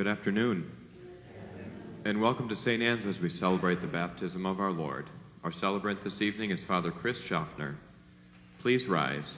Good afternoon, and welcome to St. Anne's as we celebrate the baptism of our Lord. Our celebrant this evening is Father Chris Schaffner. Please rise.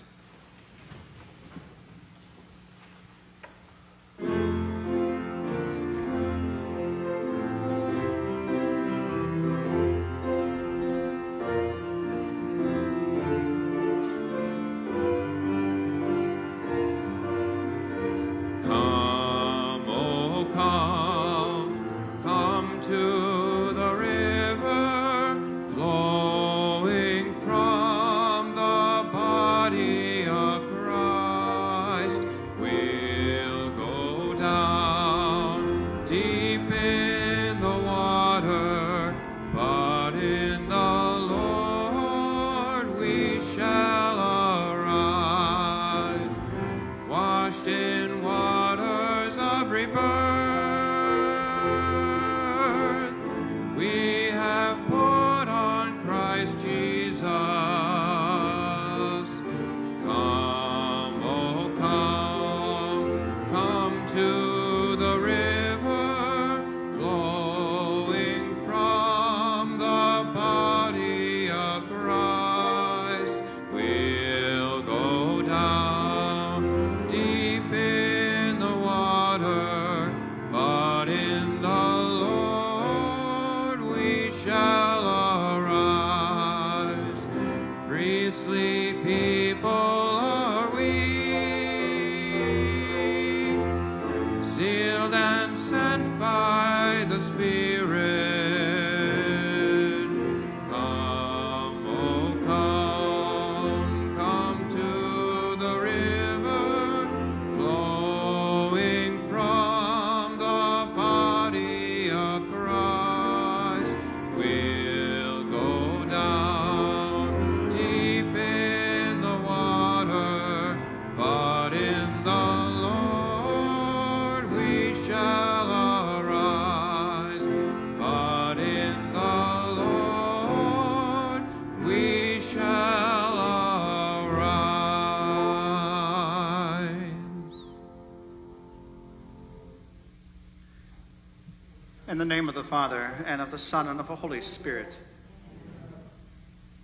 Of the Father, and of the Son, and of the Holy Spirit.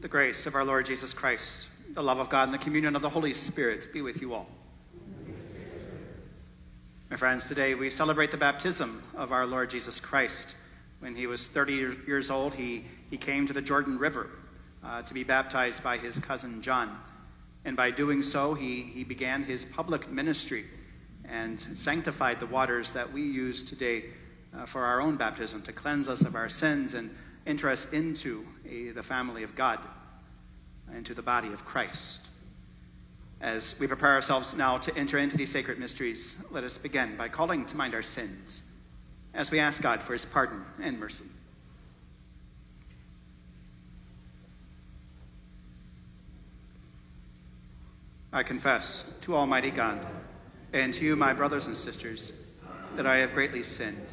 The grace of our Lord Jesus Christ, the love of God, and the communion of the Holy Spirit be with you all. My friends, today we celebrate the baptism of our Lord Jesus Christ. When he was 30 years old, he, he came to the Jordan River uh, to be baptized by his cousin John. And by doing so, he, he began his public ministry and sanctified the waters that we use today uh, for our own baptism to cleanse us of our sins and enter us into a, the family of God, into the body of Christ. As we prepare ourselves now to enter into these sacred mysteries, let us begin by calling to mind our sins as we ask God for his pardon and mercy. I confess to Almighty God and to you, my brothers and sisters, that I have greatly sinned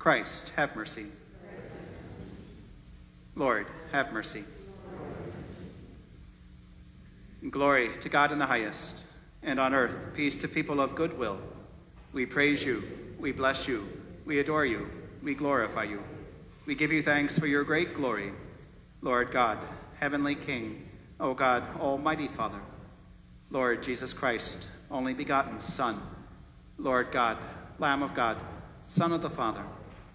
Christ, have mercy. Lord, have mercy. Glory to God in the highest, and on earth peace to people of good will. We praise you, we bless you, we adore you, we glorify you. We give you thanks for your great glory, Lord God, heavenly King, O God, Almighty Father, Lord Jesus Christ, only begotten Son, Lord God, Lamb of God, Son of the Father,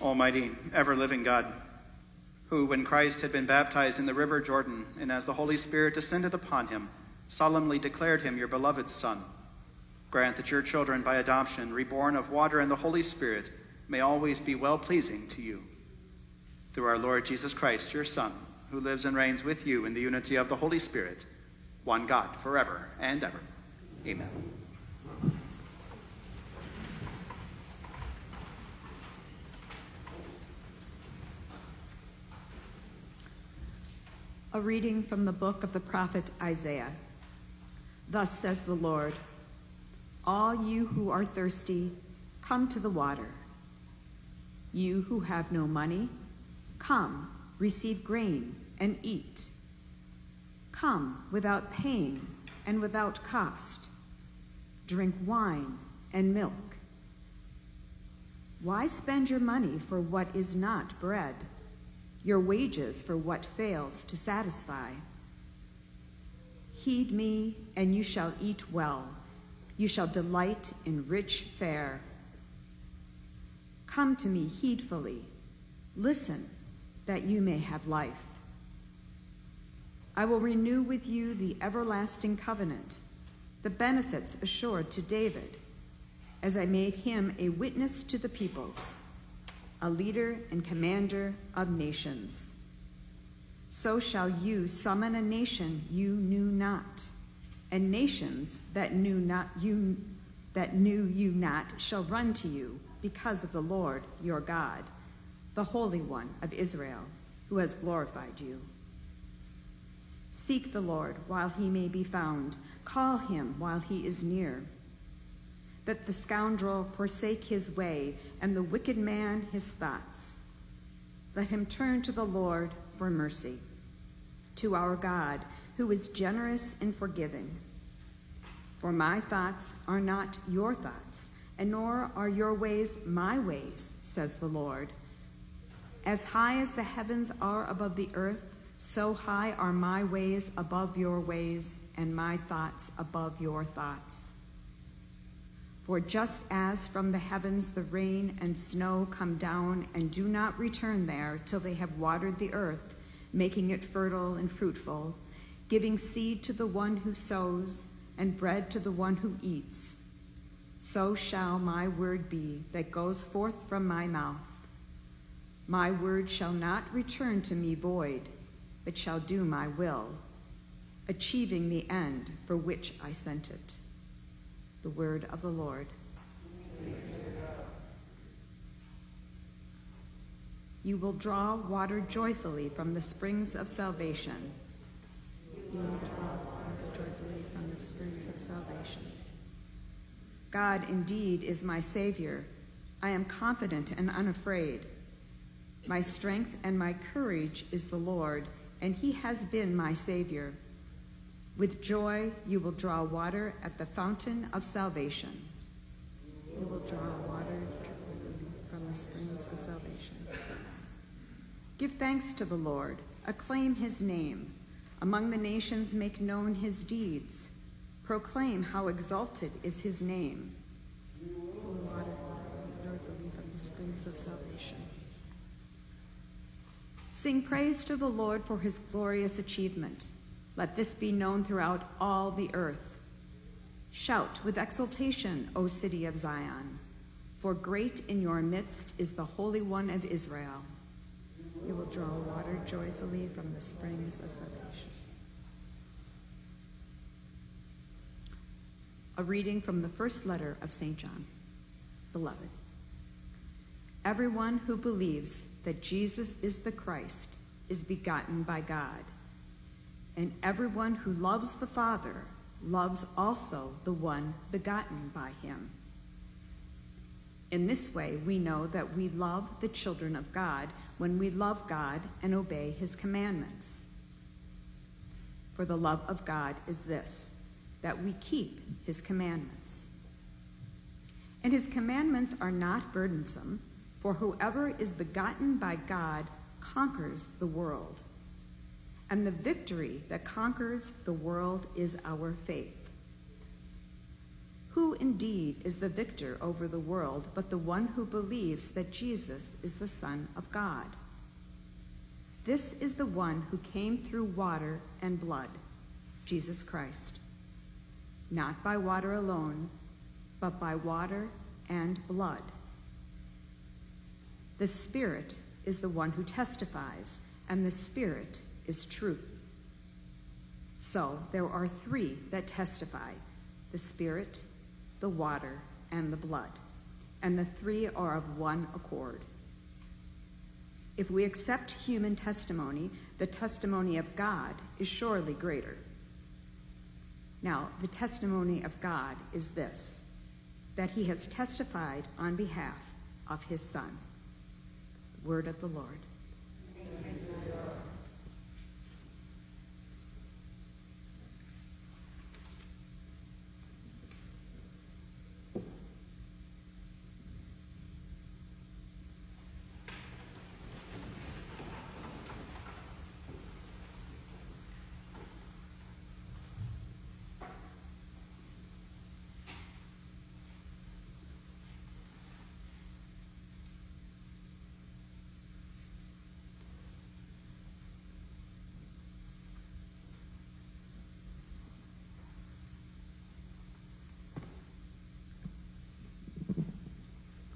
Almighty, ever living God, who, when Christ had been baptized in the river Jordan, and as the Holy Spirit descended upon him, solemnly declared him your beloved Son, grant that your children, by adoption, reborn of water and the Holy Spirit, may always be well pleasing to you. Through our Lord Jesus Christ, your Son, who lives and reigns with you in the unity of the Holy Spirit, one God, forever and ever. Amen. A reading from the book of the prophet Isaiah. Thus says the Lord All you who are thirsty, come to the water. You who have no money, come, receive grain and eat. Come without paying and without cost. Drink wine and milk. Why spend your money for what is not bread? Your wages for what fails to satisfy. Heed me, and you shall eat well. You shall delight in rich fare. Come to me heedfully. Listen, that you may have life. I will renew with you the everlasting covenant, the benefits assured to David. as I made him a witness to the peoples, a leader and commander of nations. So shall you summon a nation you knew not, and nations that knew not you that knew you not shall run to you because of the Lord your God, the Holy One of Israel, who has glorified you. Seek the Lord while he may be found, call him while he is near that the scoundrel forsake his way and the wicked man his thoughts. Let him turn to the Lord for mercy, to our God, who is generous and forgiving. For my thoughts are not your thoughts, and nor are your ways my ways, says the Lord. As high as the heavens are above the earth, so high are my ways above your ways, and my thoughts above your thoughts. For just as from the heavens the rain and snow come down and do not return there till they have watered the earth, making it fertile and fruitful, giving seed to the one who sows and bread to the one who eats, so shall my word be that goes forth from my mouth. My word shall not return to me void, but shall do my will, achieving the end for which I sent it. The word of the Lord. You will draw water joyfully from the springs of salvation. You will draw water joyfully from the springs of salvation. God indeed is my Savior. I am confident and unafraid. My strength and my courage is the Lord, and he has been my Savior. With joy, you will draw water at the fountain of salvation. You will draw water from the springs of salvation. Give thanks to the Lord, acclaim his name. Among the nations, make known his deeds. Proclaim how exalted is his name. Water from the springs of salvation. Sing praise to the Lord for his glorious achievement. Let this be known throughout all the earth. Shout with exultation, O city of Zion, for great in your midst is the Holy One of Israel. You will draw water joyfully from the springs of salvation. A reading from the first letter of St. John. Beloved, everyone who believes that Jesus is the Christ is begotten by God and everyone who loves the Father loves also the one begotten by him. In this way, we know that we love the children of God when we love God and obey his commandments. For the love of God is this, that we keep his commandments. And his commandments are not burdensome, for whoever is begotten by God conquers the world and the victory that conquers the world is our faith. Who indeed is the victor over the world but the one who believes that Jesus is the Son of God? This is the one who came through water and blood, Jesus Christ. Not by water alone, but by water and blood. The Spirit is the one who testifies, and the Spirit is truth. So there are three that testify the Spirit, the water, and the blood, and the three are of one accord. If we accept human testimony, the testimony of God is surely greater. Now, the testimony of God is this that he has testified on behalf of his Son. Word of the Lord.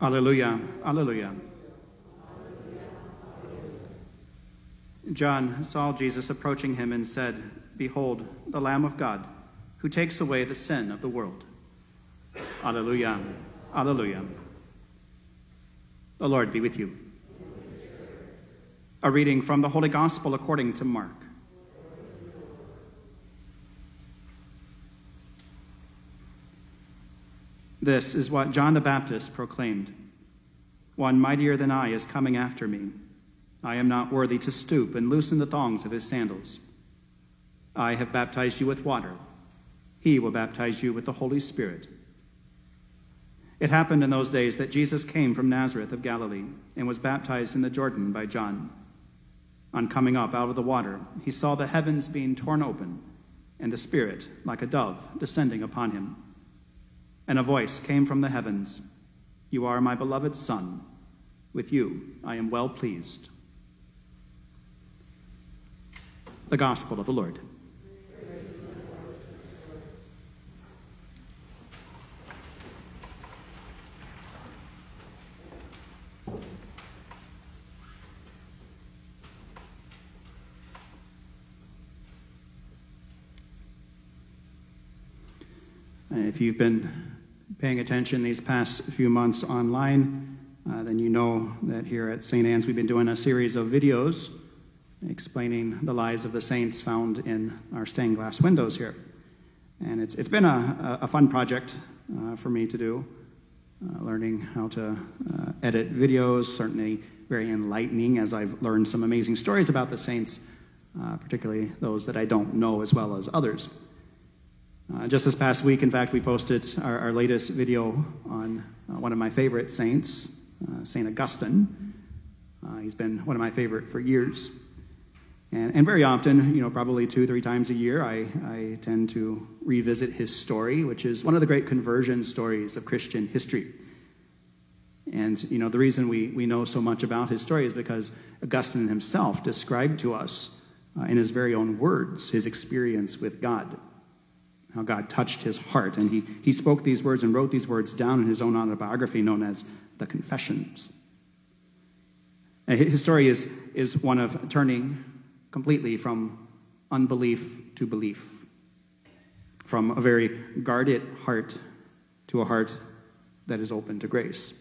Alleluia, Alleluia. John saw Jesus approaching him and said, Behold, the Lamb of God, who takes away the sin of the world. Alleluia, Alleluia. The Lord be with you. A reading from the Holy Gospel according to Mark. This is what John the Baptist proclaimed One mightier than I is coming after me. I am not worthy to stoop and loosen the thongs of his sandals. I have baptized you with water. He will baptize you with the Holy Spirit. It happened in those days that Jesus came from Nazareth of Galilee and was baptized in the Jordan by John. On coming up out of the water, he saw the heavens being torn open and the Spirit, like a dove, descending upon him. And a voice came from the heavens You are my beloved Son. With you I am well pleased. The Gospel of the Lord. If you've been paying attention these past few months online, uh, then you know that here at St. Anne's we've been doing a series of videos explaining the lives of the saints found in our stained glass windows here. And it's, it's been a, a fun project uh, for me to do, uh, learning how to uh, edit videos, certainly very enlightening as I've learned some amazing stories about the saints, uh, particularly those that I don't know as well as others. Uh, just this past week, in fact, we posted our, our latest video on uh, one of my favorite saints, uh, St. Augustine. Uh, he's been one of my favorite for years. And, and very often, you know, probably two, three times a year, I, I tend to revisit his story, which is one of the great conversion stories of Christian history. And, you know, the reason we, we know so much about his story is because Augustine himself described to us uh, in his very own words his experience with God how God touched his heart. And he, he spoke these words and wrote these words down in his own autobiography known as the Confessions. His story is, is one of turning completely from unbelief to belief, from a very guarded heart to a heart that is open to grace.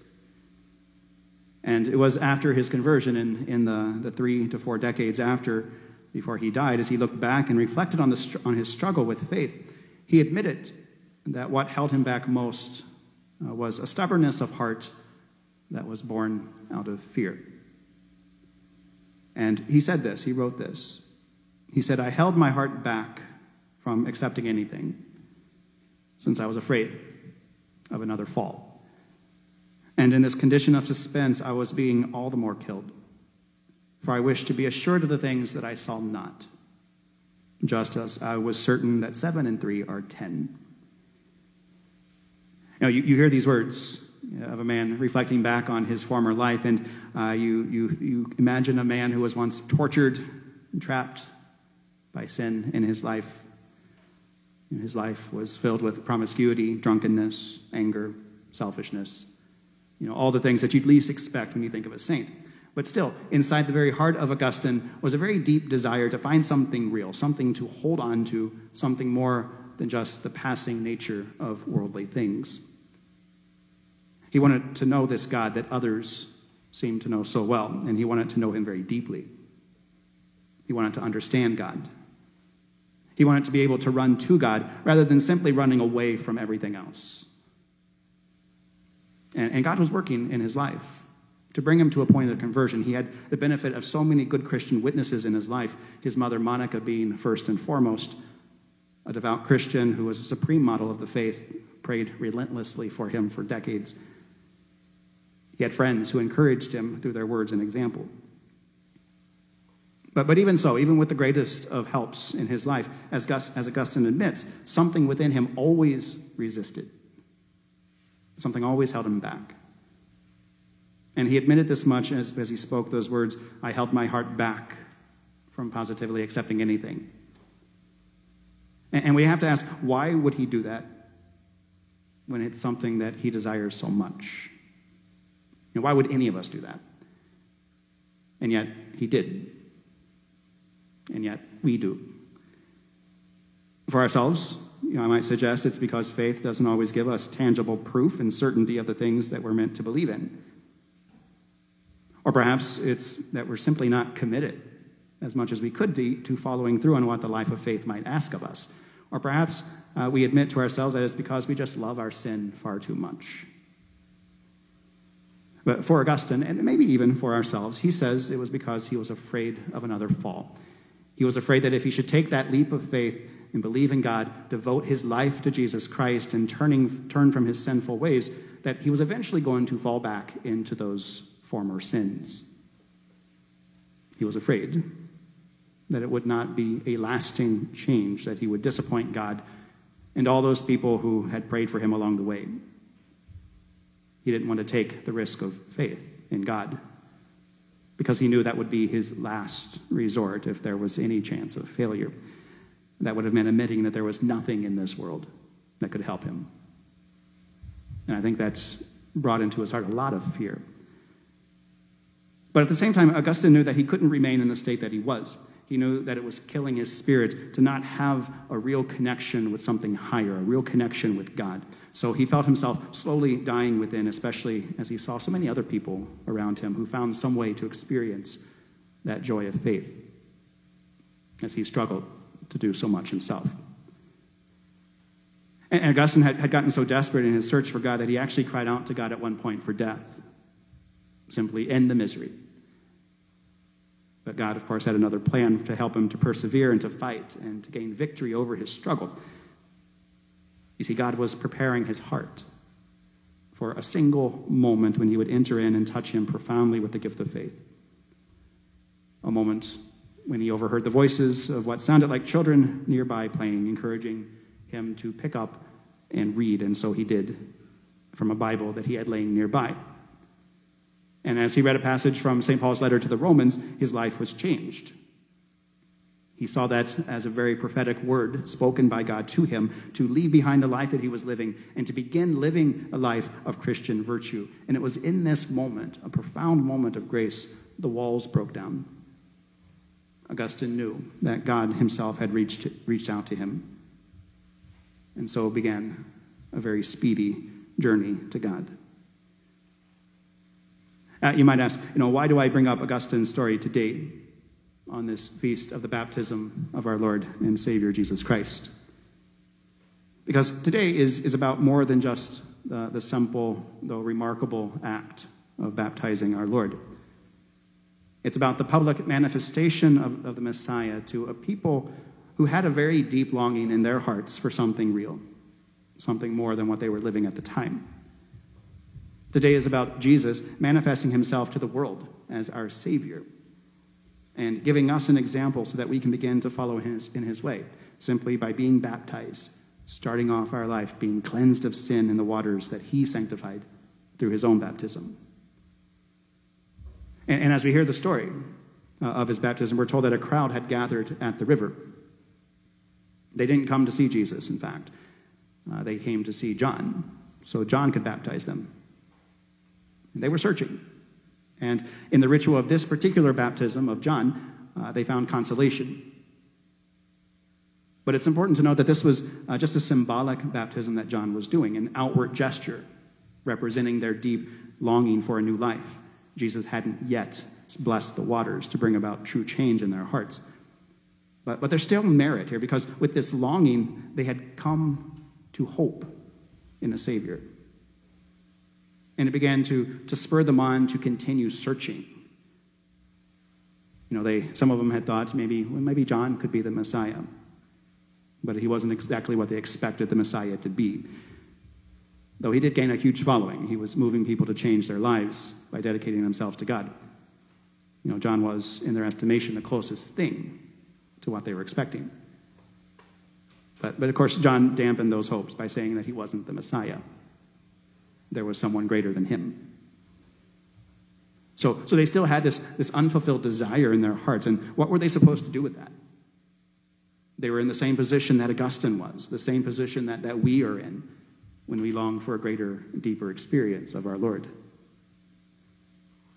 And it was after his conversion in, in the, the three to four decades after, before he died, as he looked back and reflected on, the, on his struggle with faith, he admitted that what held him back most uh, was a stubbornness of heart that was born out of fear. And he said this, he wrote this. He said, I held my heart back from accepting anything since I was afraid of another fall. And in this condition of suspense, I was being all the more killed, for I wished to be assured of the things that I saw not just as I was certain that seven and three are ten. Now, you, you hear these words of a man reflecting back on his former life, and uh, you, you, you imagine a man who was once tortured and trapped by sin in his life. His life was filled with promiscuity, drunkenness, anger, selfishness, you know, all the things that you'd least expect when you think of a saint. But still, inside the very heart of Augustine was a very deep desire to find something real, something to hold on to, something more than just the passing nature of worldly things. He wanted to know this God that others seemed to know so well, and he wanted to know him very deeply. He wanted to understand God. He wanted to be able to run to God rather than simply running away from everything else. And, and God was working in his life to bring him to a point of conversion. He had the benefit of so many good Christian witnesses in his life, his mother Monica being first and foremost, a devout Christian who was a supreme model of the faith, prayed relentlessly for him for decades. He had friends who encouraged him through their words and example. But, but even so, even with the greatest of helps in his life, as, Gus, as Augustine admits, something within him always resisted. Something always held him back. And he admitted this much as, as he spoke those words I held my heart back from positively accepting anything. And, and we have to ask why would he do that when it's something that he desires so much? Know, why would any of us do that? And yet, he did. And yet, we do. For ourselves, you know, I might suggest it's because faith doesn't always give us tangible proof and certainty of the things that we're meant to believe in. Or perhaps it's that we're simply not committed as much as we could be to following through on what the life of faith might ask of us. Or perhaps uh, we admit to ourselves that it's because we just love our sin far too much. But for Augustine, and maybe even for ourselves, he says it was because he was afraid of another fall. He was afraid that if he should take that leap of faith and believe in God, devote his life to Jesus Christ, and turning, turn from his sinful ways, that he was eventually going to fall back into those former sins. He was afraid that it would not be a lasting change, that he would disappoint God and all those people who had prayed for him along the way. He didn't want to take the risk of faith in God because he knew that would be his last resort if there was any chance of failure. That would have meant admitting that there was nothing in this world that could help him. And I think that's brought into his heart a lot of fear. But at the same time, Augustine knew that he couldn't remain in the state that he was. He knew that it was killing his spirit to not have a real connection with something higher, a real connection with God. So he felt himself slowly dying within, especially as he saw so many other people around him who found some way to experience that joy of faith as he struggled to do so much himself. And Augustine had, gotten so desperate in his search for God that he actually cried out to God at one point for death. Simply end the misery. But God, of course, had another plan to help him to persevere and to fight and to gain victory over his struggle. You see, God was preparing his heart for a single moment when he would enter in and touch him profoundly with the gift of faith. A moment when he overheard the voices of what sounded like children nearby playing, encouraging him to pick up and read, and so he did from a Bible that he had laying nearby. And as he read a passage from St. Paul's letter to the Romans, his life was changed. He saw that as a very prophetic word spoken by God to him to leave behind the life that he was living and to begin living a life of Christian virtue. And it was in this moment, a profound moment of grace, the walls broke down. Augustine knew that God himself had reached, reached out to him. And so began a very speedy journey to God. Uh, you might ask, you know, why do I bring up Augustine's story today on this feast of the baptism of our Lord and Savior Jesus Christ? Because today is, is about more than just the, the simple, though remarkable act of baptizing our Lord. It's about the public manifestation of, of the Messiah to a people who had a very deep longing in their hearts for something real, something more than what they were living at the time. Today is about Jesus manifesting himself to the world as our Savior and giving us an example so that we can begin to follow his, in his way, simply by being baptized, starting off our life being cleansed of sin in the waters that he sanctified through his own baptism. And, and as we hear the story uh, of his baptism, we're told that a crowd had gathered at the river. They didn't come to see Jesus, in fact. Uh, they came to see John, so John could baptize them. They were searching. And in the ritual of this particular baptism of John, uh, they found consolation. But it's important to note that this was uh, just a symbolic baptism that John was doing, an outward gesture representing their deep longing for a new life. Jesus hadn't yet blessed the waters to bring about true change in their hearts. But, but there's still merit here because with this longing, they had come to hope in a Savior. And it began to, to spur them on to continue searching. You know, they, some of them had thought maybe, well, maybe John could be the Messiah. But he wasn't exactly what they expected the Messiah to be. Though he did gain a huge following, he was moving people to change their lives by dedicating themselves to God. You know, John was, in their estimation, the closest thing to what they were expecting. But, but of course, John dampened those hopes by saying that he wasn't the Messiah there was someone greater than him. So, so they still had this, this unfulfilled desire in their hearts. And what were they supposed to do with that? They were in the same position that Augustine was, the same position that, that we are in when we long for a greater, deeper experience of our Lord.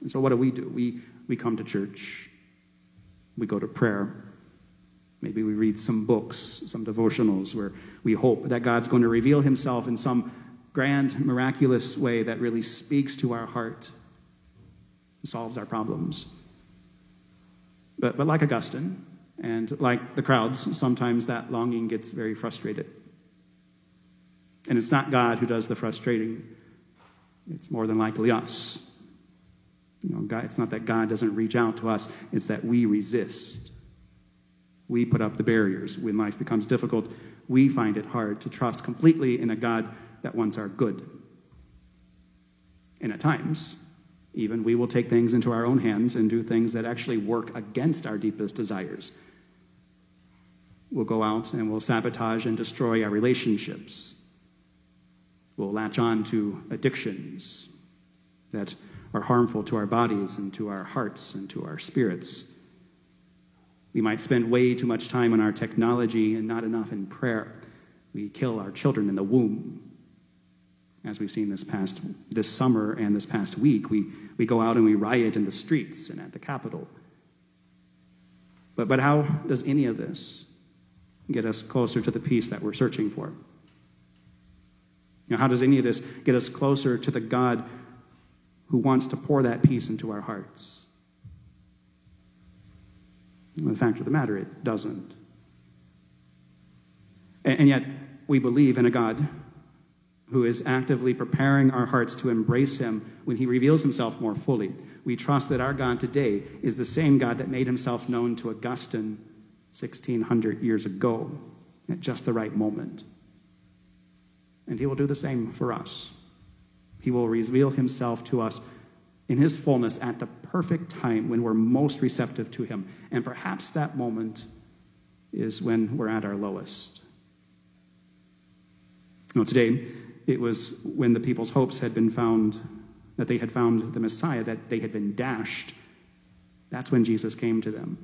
And so, what do we do? We, we come to church, we go to prayer. Maybe we read some books, some devotionals where we hope that God's going to reveal himself in some grand, miraculous way that really speaks to our heart, solves our problems. But, but like Augustine, and like the crowds, sometimes that longing gets very frustrated. And it's not God who does the frustrating, it's more than likely us. You know, God, it's not that God doesn't reach out to us, it's that we resist. We put up the barriers. When life becomes difficult, we find it hard to trust completely in a God that wants our good. And at times, even we will take things into our own hands and do things that actually work against our deepest desires. We'll go out and we'll sabotage and destroy our relationships. We'll latch on to addictions that are harmful to our bodies and to our hearts and to our spirits. We might spend way too much time on our technology and not enough in prayer. We kill our children in the womb. As we've seen this past this summer and this past week, we, we go out and we riot in the streets and at the Capitol. But, but how does any of this get us closer to the peace that we're searching for? Now, how does any of this get us closer to the God who wants to pour that peace into our hearts? The fact of the matter, it doesn't. And, and yet, we believe in a God who is actively preparing our hearts to embrace him when he reveals himself more fully. We trust that our God today is the same God that made himself known to Augustine 1600 years ago at just the right moment. And he will do the same for us. He will reveal himself to us in his fullness at the perfect time when we're most receptive to him. And perhaps that moment is when we're at our lowest. Know, today, it was when the people's hopes had been found, that they had found the Messiah, that they had been dashed. That's when Jesus came to them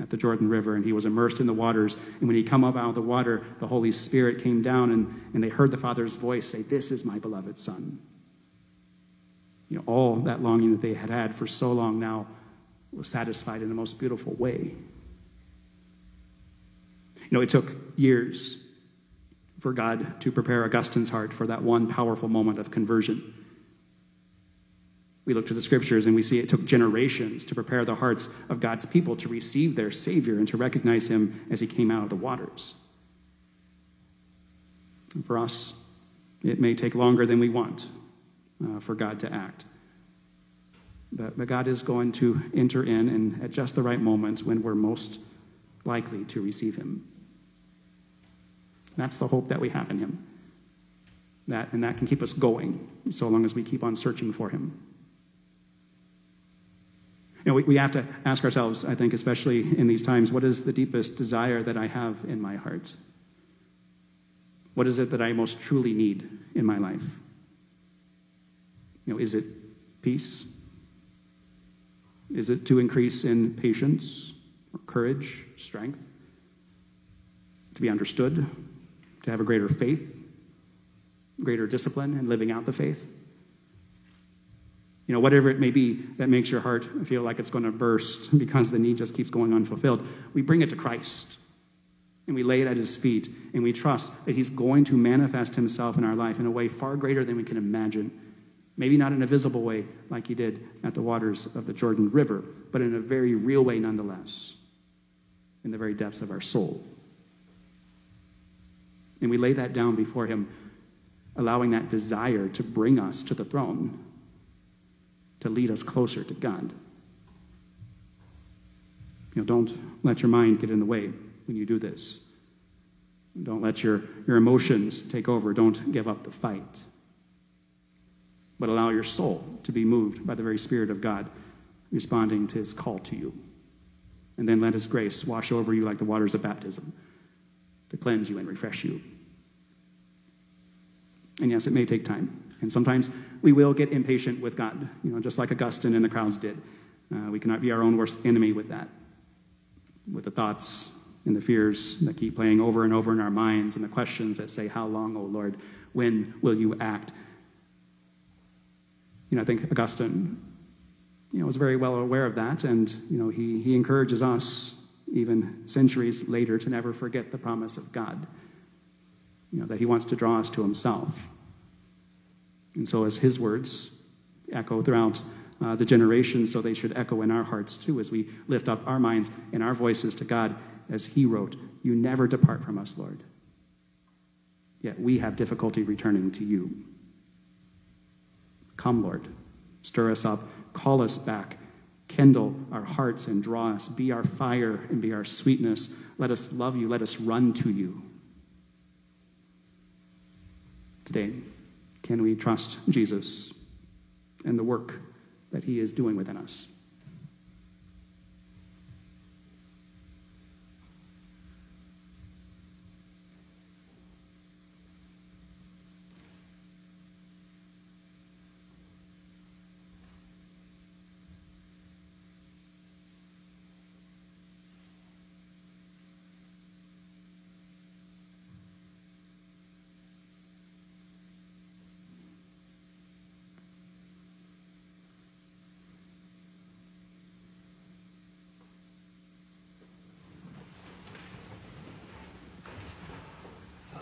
at the Jordan River, and he was immersed in the waters. And when he come up out of the water, the Holy Spirit came down, and, and they heard the Father's voice say, This is my beloved Son. You know, all that longing that they had had for so long now was satisfied in the most beautiful way. You know, it took years for God to prepare Augustine's heart for that one powerful moment of conversion. We look to the scriptures and we see it took generations to prepare the hearts of God's people to receive their Savior and to recognize Him as He came out of the waters. And for us, it may take longer than we want uh, for God to act. But, but God is going to enter in and at just the right moments when we're most likely to receive Him. That's the hope that we have in Him. That, and that can keep us going so long as we keep on searching for Him. You know, we, we have to ask ourselves, I think, especially in these times, what is the deepest desire that I have in my heart? What is it that I most truly need in my life? You know, is it peace? Is it to increase in patience or courage, strength? To be understood? To have a greater faith? Greater discipline in living out the faith? You know, whatever it may be that makes your heart feel like it's going to burst because the need just keeps going unfulfilled, we bring it to Christ and we lay it at his feet and we trust that he's going to manifest himself in our life in a way far greater than we can imagine. Maybe not in a visible way like he did at the waters of the Jordan River, but in a very real way nonetheless, in the very depths of our soul. And we lay that down before him, allowing that desire to bring us to the throne to lead us closer to God. You know, don't let your mind get in the way when you do this. Don't let your, your emotions take over. Don't give up the fight. But allow your soul to be moved by the very Spirit of God, responding to his call to you. And then let his grace wash over you like the waters of baptism to cleanse you and refresh you. And yes, it may take time. And sometimes we will get impatient with God, you know, just like Augustine and the crowds did. Uh, we cannot be our own worst enemy with that, with the thoughts and the fears that keep playing over and over in our minds and the questions that say, How long, O Lord? When will you act? You know, I think Augustine you know, was very well aware of that, and you know, he, he encourages us, even centuries later, to never forget the promise of God. You know, that he wants to draw us to himself. And so, as his words echo throughout uh, the generations, so they should echo in our hearts too, as we lift up our minds and our voices to God, as he wrote, You never depart from us, Lord. Yet we have difficulty returning to you. Come, Lord, stir us up, call us back, kindle our hearts and draw us, be our fire and be our sweetness. Let us love you, let us run to you. Today, can we trust Jesus and the work that he is doing within us?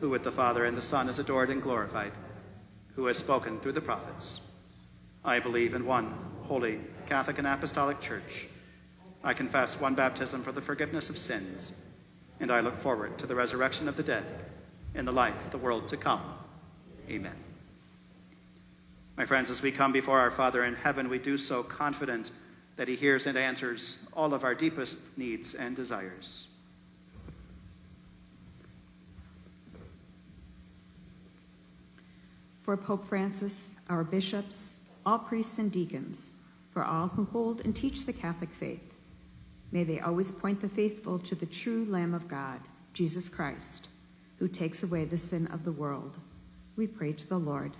who with the Father and the Son is adored and glorified, who has spoken through the prophets. I believe in one holy, Catholic, and Apostolic Church. I confess one baptism for the forgiveness of sins, and I look forward to the resurrection of the dead and the life of the world to come. Amen. My friends, as we come before our Father in heaven, we do so confident that He hears and answers all of our deepest needs and desires. For Pope Francis, our bishops, all priests and deacons, for all who hold and teach the Catholic faith. May they always point the faithful to the true Lamb of God, Jesus Christ, who takes away the sin of the world. We pray to the Lord.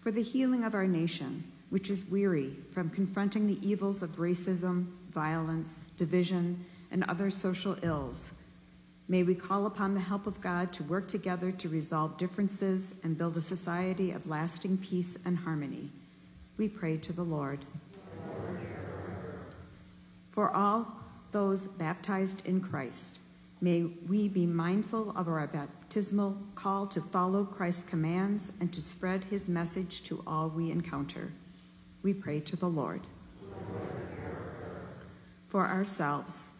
For the healing of our nation, which is weary from confronting the evils of racism, violence, division, and other social ills May we call upon the help of God to work together to resolve differences and build a society of lasting peace and harmony. We pray to the Lord. For all those baptized in Christ, may we be mindful of our baptismal call to follow Christ's commands and to spread his message to all we encounter. We pray to the Lord. For ourselves,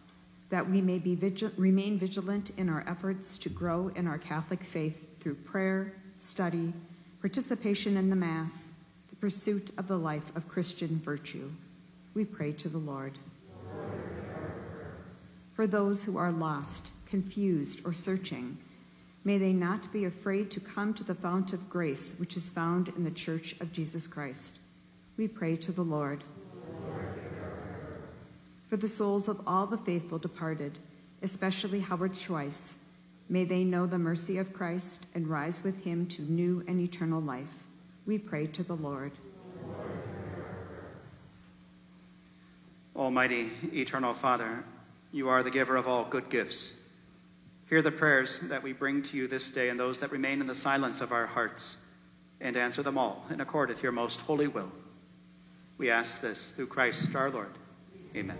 that we may be vigil- remain vigilant in our efforts to grow in our Catholic faith through prayer, study, participation in the Mass, the pursuit of the life of Christian virtue. We pray to the Lord. For those who are lost, confused, or searching, may they not be afraid to come to the fount of grace which is found in the Church of Jesus Christ. We pray to the Lord for the souls of all the faithful departed, especially Howard Schweiss. May they know the mercy of Christ and rise with him to new and eternal life. We pray to the Lord. Almighty, eternal Father, you are the giver of all good gifts. Hear the prayers that we bring to you this day and those that remain in the silence of our hearts, and answer them all in accord with your most holy will. We ask this through Christ our Lord. Amen.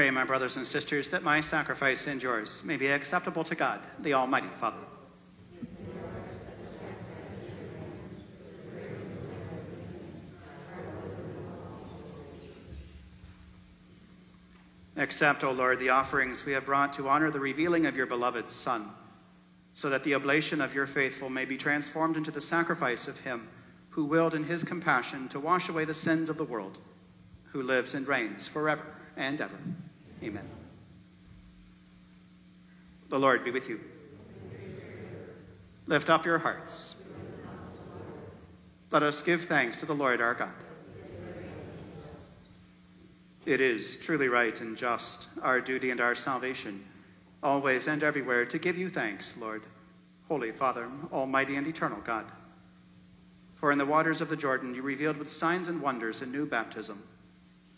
Pray, my brothers and sisters, that my sacrifice and yours may be acceptable to God, the Almighty Father. Accept, O Lord, the offerings we have brought to honor the revealing of your beloved Son, so that the oblation of your faithful may be transformed into the sacrifice of him who willed in his compassion to wash away the sins of the world, who lives and reigns forever and ever. Amen. The Lord be with you. Lift up your hearts. Let us give thanks to the Lord our God. It is truly right and just, our duty and our salvation, always and everywhere, to give you thanks, Lord, Holy Father, Almighty and eternal God. For in the waters of the Jordan you revealed with signs and wonders a new baptism,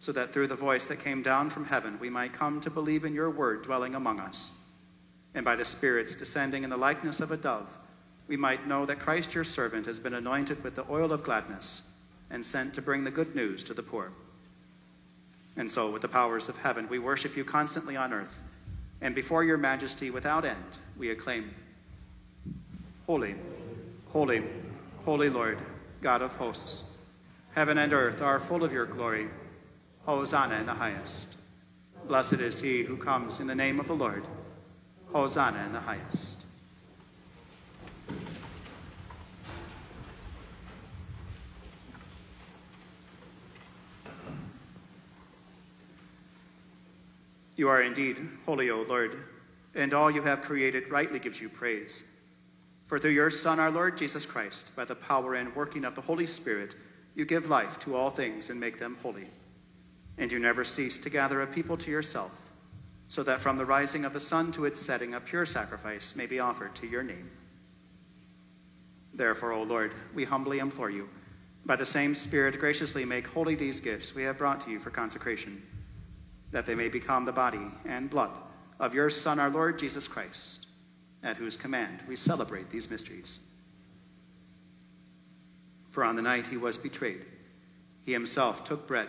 so that through the voice that came down from heaven we might come to believe in your word dwelling among us. And by the Spirit's descending in the likeness of a dove, we might know that Christ your servant has been anointed with the oil of gladness and sent to bring the good news to the poor. And so, with the powers of heaven, we worship you constantly on earth, and before your majesty without end, we acclaim Holy, holy, holy Lord, God of hosts. Heaven and earth are full of your glory. Hosanna in the highest. Blessed is he who comes in the name of the Lord. Hosanna in the highest. You are indeed holy, O Lord, and all you have created rightly gives you praise. For through your Son, our Lord Jesus Christ, by the power and working of the Holy Spirit, you give life to all things and make them holy. And you never cease to gather a people to yourself, so that from the rising of the sun to its setting, a pure sacrifice may be offered to your name. Therefore, O Lord, we humbly implore you, by the same Spirit, graciously make holy these gifts we have brought to you for consecration, that they may become the body and blood of your Son, our Lord Jesus Christ, at whose command we celebrate these mysteries. For on the night he was betrayed, he himself took bread,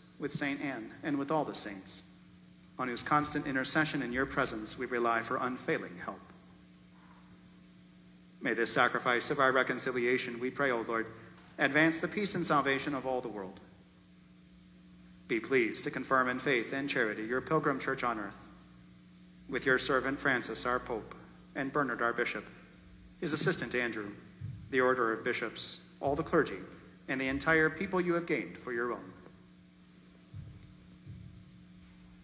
with St. Anne, and with all the saints, on whose constant intercession in your presence we rely for unfailing help. May this sacrifice of our reconciliation, we pray, O Lord, advance the peace and salvation of all the world. Be pleased to confirm in faith and charity your pilgrim church on earth, with your servant Francis, our Pope, and Bernard, our Bishop, his assistant Andrew, the order of bishops, all the clergy, and the entire people you have gained for your own.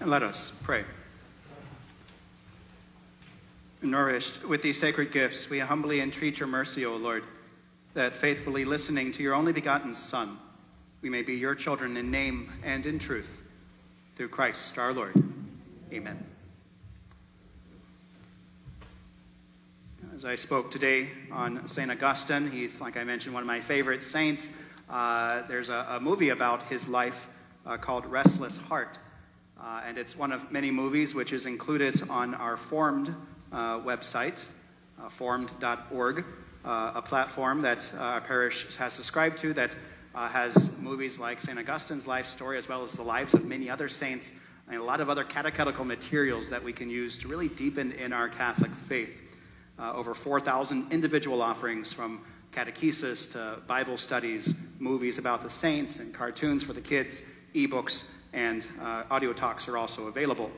And let us pray. Nourished with these sacred gifts, we humbly entreat your mercy, O Lord, that faithfully listening to your only begotten Son, we may be your children in name and in truth. Through Christ our Lord. Amen. As I spoke today on St. Augustine, he's, like I mentioned, one of my favorite saints. Uh, there's a, a movie about his life uh, called Restless Heart. Uh, and it's one of many movies which is included on our Formed uh, website, uh, formed.org, uh, a platform that uh, our parish has subscribed to that uh, has movies like St. Augustine's life story, as well as the lives of many other saints, and a lot of other catechetical materials that we can use to really deepen in our Catholic faith. Over 4,000 individual offerings from catechesis to Bible studies, movies about the saints, and cartoons for the kids, ebooks, and uh, audio talks are also available.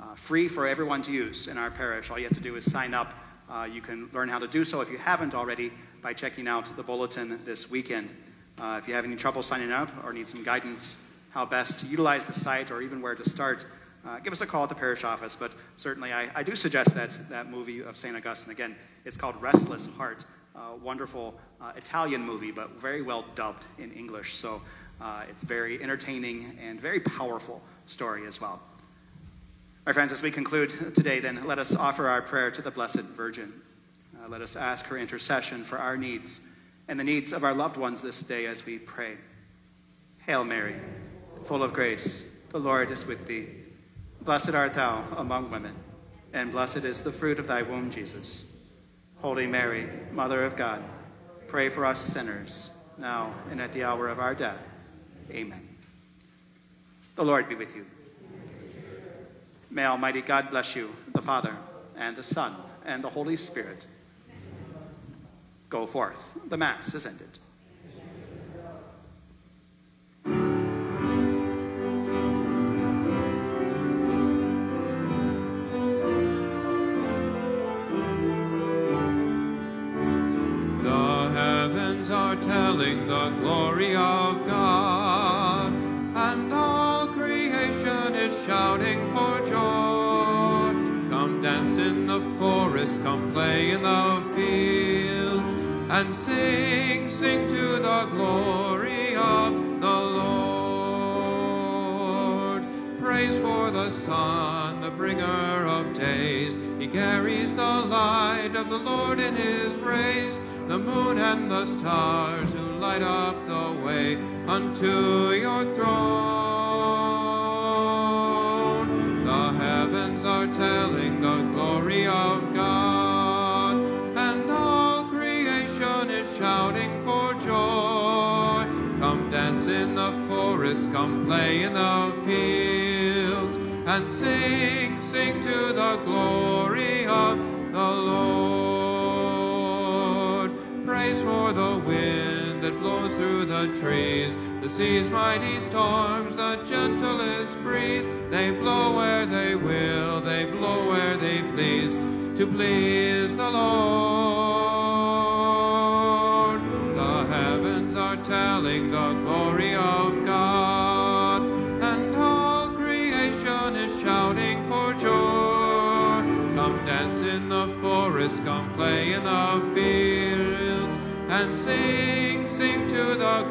Uh, free for everyone to use in our parish. All you have to do is sign up. Uh, you can learn how to do so if you haven't already by checking out the bulletin this weekend. Uh, if you have any trouble signing up or need some guidance how best to utilize the site or even where to start, uh, give us a call at the parish office. But certainly, I, I do suggest that, that movie of St. Augustine. Again, it's called Restless Heart. Wonderful uh, Italian movie, but very well dubbed in English. So uh, it's very entertaining and very powerful story as well. My friends, as we conclude today, then let us offer our prayer to the Blessed Virgin. Uh, let us ask her intercession for our needs and the needs of our loved ones this day as we pray. Hail Mary, full of grace, the Lord is with thee. Blessed art thou among women, and blessed is the fruit of thy womb, Jesus. Holy Mary, Mother of God, pray for us sinners, now and at the hour of our death. Amen. The Lord be with you. May Almighty God bless you, the Father, and the Son, and the Holy Spirit. Go forth. The Mass is ended. The heavens are telling the glory of God, come play in the fields, and sing, sing to the glory of the Lord. Praise for the sun, the bringer of days. He carries the light of the Lord in his rays. the moon and the stars who light up the way unto your throne. The heavens are telling and sing, sing to the glory of the Lord. Praise for the wind that blows through the trees, the sea's mighty storms, the gentlest breeze. They blow where they will, they blow where they please, to please the Lord. The fields, and sing, sing to the